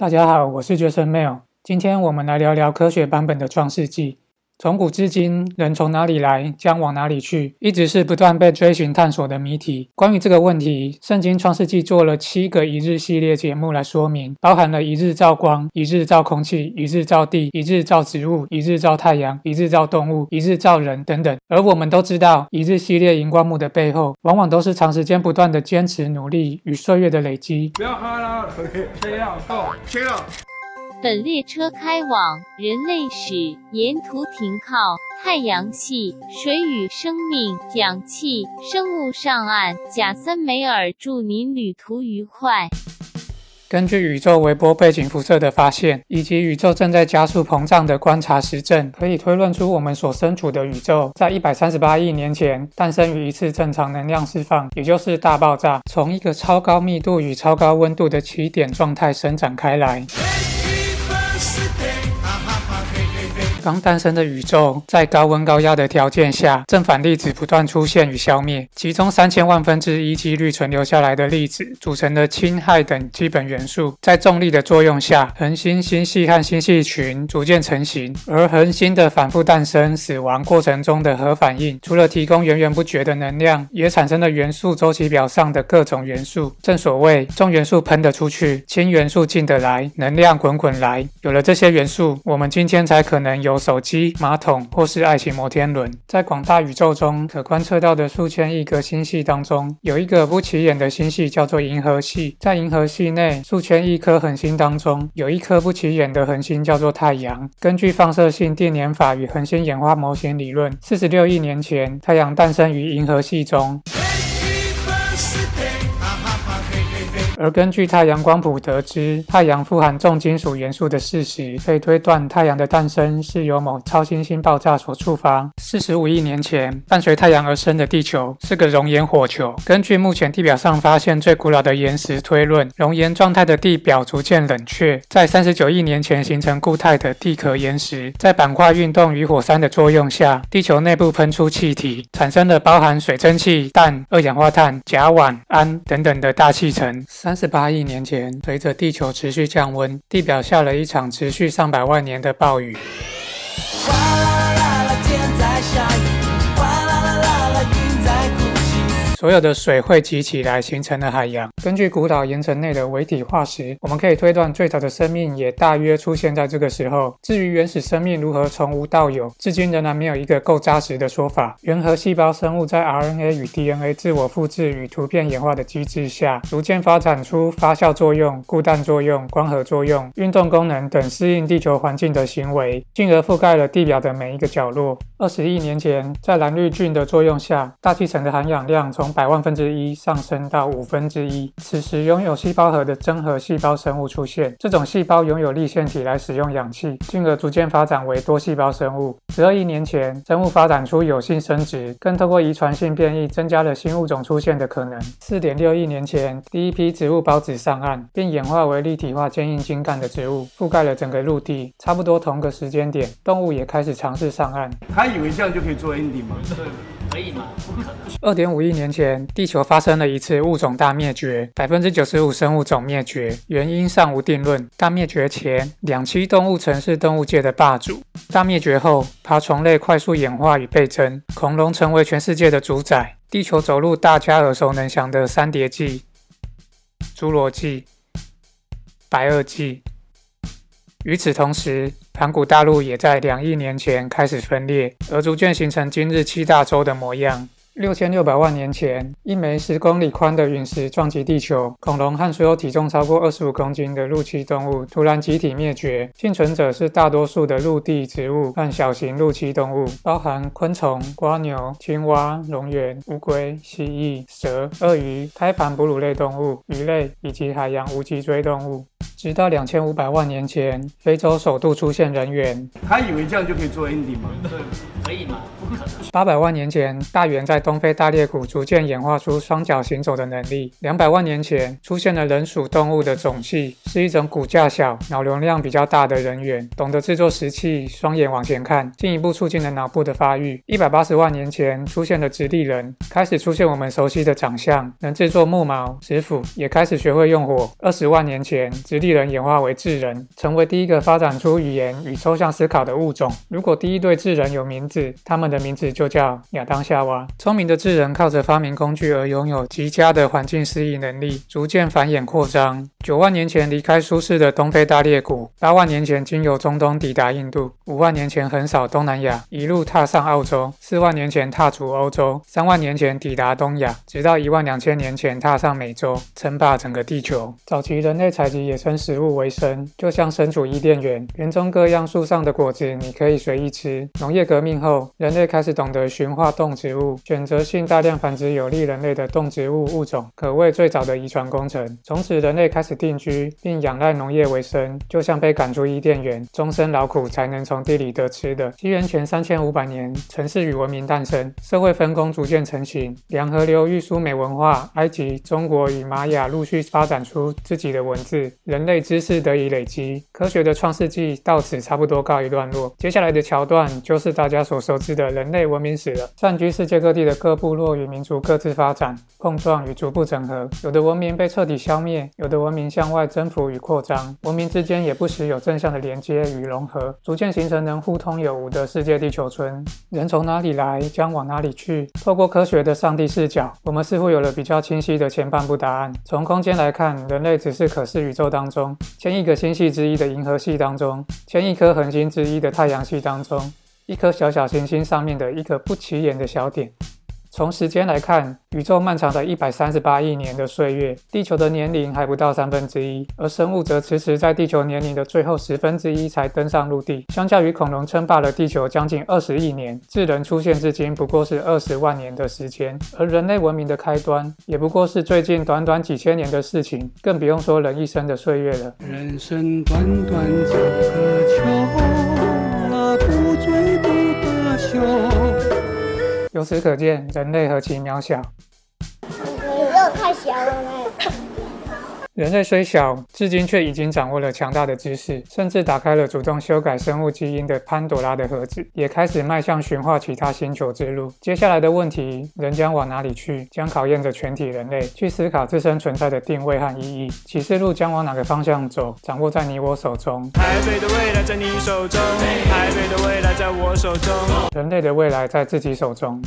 大家好，我是 Jason Mail。今天我们来聊聊科学版本的创世纪。从古至今，人从哪里来，将往哪里去，一直是不断被追寻探索的谜题。关于这个问题，圣经创世纪做了七个一日系列节目来说明，包含了一日照光、一日照空气、一日照地、一日照植物、一日照太阳、一日照动物、一日照人等等。而我们都知道，一日系列荧光幕的背后，往往都是长时间不断的坚持努力与岁月的累积。不要哈啦，OK，切要够，切了。本列车开往人类史，沿途停靠太阳系、水与生命、氧气、生物上岸。贾森梅尔祝您旅途愉快。根据宇宙微波背景辐射的发现，以及宇宙正在加速膨胀的观察实证，可以推论出我们所身处的宇宙在一百三十八亿年前诞生于一次正常能量释放，也就是大爆炸，从一个超高密度与超高温度的起点状态伸展开来。刚诞生的宇宙，在高温高压的条件下，正反粒子不断出现与消灭，其中三千万分之一几率存留下来的粒子组成的氢、氦等基本元素，在重力的作用下，恒星、星系和星系群逐渐成型。而恒星的反复诞生、死亡过程中的核反应，除了提供源源不绝的能量，也产生了元素周期表上的各种元素。正所谓，重元素喷得出去，轻元素进得来，能量滚滚来。有了这些元素，我们今天才可能有。有手机、马桶或是爱情摩天轮，在广大宇宙中可观测到的数千亿个星系当中，有一个不起眼的星系叫做银河系。在银河系内，数千亿颗恒星当中，有一颗不起眼的恒星叫做太阳。根据放射性电年法与恒星演化模型理论，四十六亿年前，太阳诞生于银河系中。而根据太阳光谱得知太阳富含重金属元素的事实，可以推断太阳的诞生是由某超新星爆炸所触发。四十五亿年前，伴随太阳而生的地球是个熔岩火球。根据目前地表上发现最古老的岩石推论，熔岩状态的地表逐渐冷却，在三十九亿年前形成固态的地壳岩石。在板块运动与火山的作用下，地球内部喷出气体，产生了包含水蒸气、氮、二氧化碳、甲烷、氨等等的大气层。三十八亿年前，随着地球持续降温，地表下了一场持续上百万年的暴雨。所有的水汇集起来，形成了海洋。根据古岛岩层内的微体化石，我们可以推断最早的生命也大约出现在这个时候。至于原始生命如何从无到有，至今仍然没有一个够扎实的说法。原核细胞生物在 RNA 与 DNA 自我复制与突变演化的机制下，逐渐发展出发酵作用、固氮作用、光合作用、运动功能等适应地球环境的行为，进而覆盖了地表的每一个角落。二十亿年前，在蓝绿菌的作用下，大气层的含氧量从百万分之一上升到五分之一。此时，拥有细胞核的真核细胞生物出现。这种细胞拥有立腺体来使用氧气，进而逐渐发展为多细胞生物。十二亿年前，生物发展出有性生殖，更透过遗传性变异增加了新物种出现的可能。四点六亿年前，第一批植物孢子上岸，并演化为立体化、坚硬茎干的植物，覆盖了整个陆地。差不多同个时间点，动物也开始尝试上岸。他以为这样就可以做 ending 吗？对，可以吗？不可能。二点五亿年前，地球发生了一次物种大灭绝，百分之九十五生物种灭绝，原因尚无定论。大灭绝前，两栖动物曾是动物界的霸主。大灭绝后，爬虫类快速演化与倍增，恐龙成为全世界的主宰。地球走入大家耳熟能详的三叠纪、侏罗纪、白垩纪。与此同时，盘古大陆也在两亿年前开始分裂，而逐渐形成今日七大洲的模样。六千六百万年前，一枚十公里宽的陨石撞击地球，恐龙和所有体重超过二十五公斤的陆栖动物突然集体灭绝。幸存者是大多数的陆地植物和小型陆栖动物，包含昆虫、蜗牛、青蛙、蝾螈、乌龟、蜥蜴、蛇、鳄鱼、胎盘哺乳类动物、鱼类以及海洋无脊椎动物。直到两千五百万年前，非洲首度出现人猿。他以为这样就可以做 ending 吗？可以吗？不可能。八百万年前，大猿在东非大裂谷逐渐演化出双脚行走的能力。两百万年前，出现了人属动物的种系，是一种骨架小、脑容量比较大的人猿，懂得制作石器，双眼往前看，进一步促进了脑部的发育。一百八十万年前，出现了直立人，开始出现我们熟悉的长相，能制作木矛、石斧，也开始学会用火。二十万年前，直立人演化为智人，成为第一个发展出语言与抽象思考的物种。如果第一对智人有名字，他们的名字就叫亚当夏娃。聪明的智人靠着发明工具而拥有极佳的环境适应能力，逐渐繁衍扩张。九万年前离开舒适的东非大裂谷，八万年前经由中东抵达印度，五万年前横扫东南亚，一路踏上澳洲，四万年前踏足欧洲，三万年前抵达东亚，直到一万两千年前踏上美洲，称霸整个地球。早期人类采集野生食物为生，就像身处伊甸园，园中各样树上的果子你可以随意吃。农业革命后，人类开始懂得驯化动植物，选择性大量繁殖有利人类的动植物物种，可谓最早的遗传工程。从此，人类开始。定居并仰赖农业为生，就像被赶出伊甸园，终身劳苦才能从地里得吃的。西元前三千五百年，城市与文明诞生，社会分工逐渐成型，两河流域苏美文化、埃及、中国与玛雅陆续发展出自己的文字，人类知识得以累积，科学的创世纪到此差不多告一段落。接下来的桥段就是大家所熟知的人类文明史了。占据世界各地的各部落与民族各自发展、碰撞与逐步整合，有的文明被彻底消灭，有的文明。向外征服与扩张，文明之间也不时有正向的连接与融合，逐渐形成能互通有无的世界地球村。人从哪里来，将往哪里去？透过科学的上帝视角，我们似乎有了比较清晰的前半部答案。从空间来看，人类只是可视宇宙当中中千亿个星系之一的银河系当中，千亿颗恒星之一的太阳系当中，一颗小小行星上面的一个不起眼的小点。从时间来看，宇宙漫长的一百三十八亿年的岁月，地球的年龄还不到三分之一，而生物则迟迟在地球年龄的最后十分之一才登上陆地。相较于恐龙称霸了地球将近二十亿年，智人出现至今不过是二十万年的时间，而人类文明的开端也不过是最近短短几千年的事情，更不用说人一生的岁月了。人生短短几个秋，由此可见，人类何其渺小。你肉太小了呢。人类虽小，至今却已经掌握了强大的知识，甚至打开了主动修改生物基因的潘朵拉的盒子，也开始迈向驯化其他星球之路。接下来的问题，人将往哪里去，将考验着全体人类去思考自身存在的定位和意义。启示录将往哪个方向走，掌握在你我手中。台北的未来在你手中，台北的未来在我手中，人类的未来在自己手中。